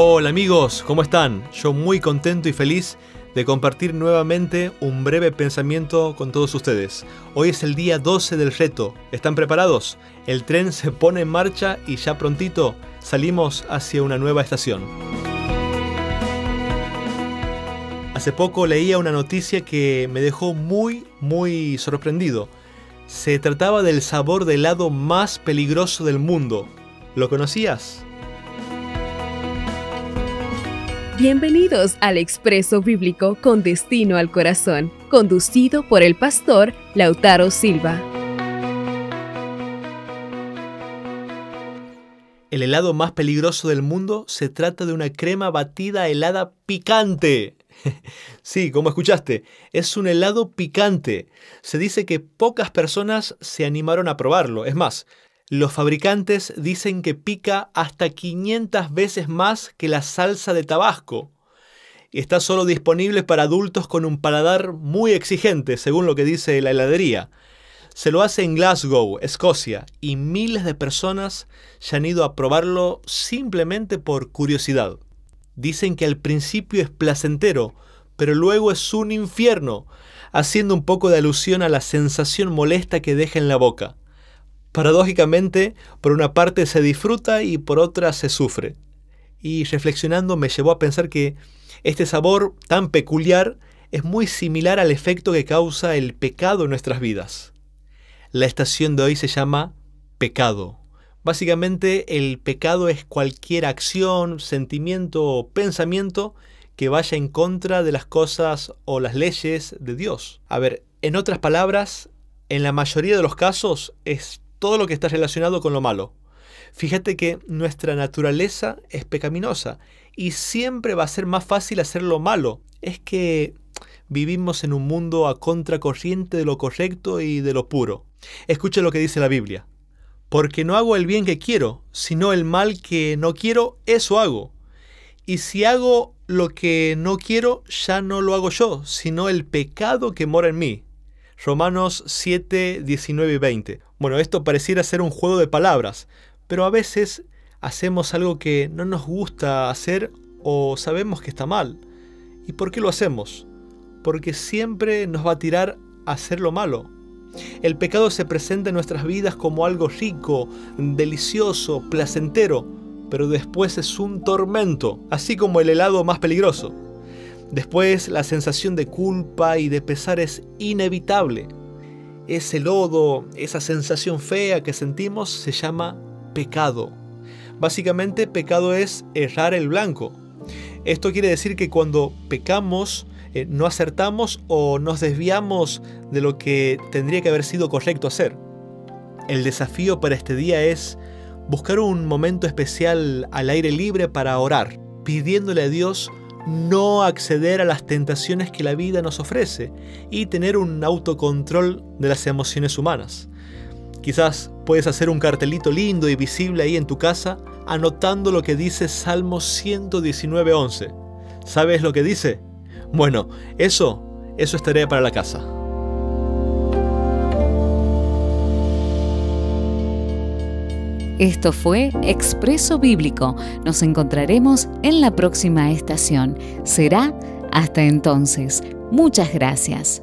Hola amigos, ¿cómo están? Yo muy contento y feliz de compartir nuevamente un breve pensamiento con todos ustedes. Hoy es el día 12 del reto. ¿Están preparados? El tren se pone en marcha y ya prontito salimos hacia una nueva estación. Hace poco leía una noticia que me dejó muy, muy sorprendido. Se trataba del sabor de helado más peligroso del mundo. ¿Lo conocías? Bienvenidos al Expreso Bíblico con Destino al Corazón, conducido por el pastor Lautaro Silva. El helado más peligroso del mundo se trata de una crema batida helada picante. Sí, como escuchaste, es un helado picante. Se dice que pocas personas se animaron a probarlo. Es más, los fabricantes dicen que pica hasta 500 veces más que la salsa de tabasco. Y está solo disponible para adultos con un paladar muy exigente, según lo que dice la heladería. Se lo hace en Glasgow, Escocia, y miles de personas ya han ido a probarlo simplemente por curiosidad. Dicen que al principio es placentero, pero luego es un infierno, haciendo un poco de alusión a la sensación molesta que deja en la boca. Paradójicamente, por una parte se disfruta y por otra se sufre. Y reflexionando me llevó a pensar que este sabor tan peculiar es muy similar al efecto que causa el pecado en nuestras vidas. La estación de hoy se llama pecado. Básicamente el pecado es cualquier acción, sentimiento o pensamiento que vaya en contra de las cosas o las leyes de Dios. A ver, en otras palabras, en la mayoría de los casos es todo lo que está relacionado con lo malo. Fíjate que nuestra naturaleza es pecaminosa y siempre va a ser más fácil hacer lo malo. Es que vivimos en un mundo a contracorriente de lo correcto y de lo puro. Escucha lo que dice la Biblia. Porque no hago el bien que quiero, sino el mal que no quiero, eso hago. Y si hago lo que no quiero, ya no lo hago yo, sino el pecado que mora en mí. Romanos 7, 19 y 20. Bueno, esto pareciera ser un juego de palabras, pero a veces hacemos algo que no nos gusta hacer o sabemos que está mal. ¿Y por qué lo hacemos? Porque siempre nos va a tirar a hacer lo malo. El pecado se presenta en nuestras vidas como algo rico, delicioso, placentero, pero después es un tormento, así como el helado más peligroso. Después la sensación de culpa y de pesar es inevitable. Ese lodo, esa sensación fea que sentimos se llama pecado. Básicamente pecado es errar el blanco. Esto quiere decir que cuando pecamos eh, no acertamos o nos desviamos de lo que tendría que haber sido correcto hacer. El desafío para este día es buscar un momento especial al aire libre para orar, pidiéndole a Dios no acceder a las tentaciones que la vida nos ofrece y tener un autocontrol de las emociones humanas. Quizás puedes hacer un cartelito lindo y visible ahí en tu casa anotando lo que dice Salmo 119.11. ¿Sabes lo que dice? Bueno, eso, eso es tarea para la casa. Esto fue Expreso Bíblico. Nos encontraremos en la próxima estación. Será hasta entonces. Muchas gracias.